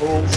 Feel.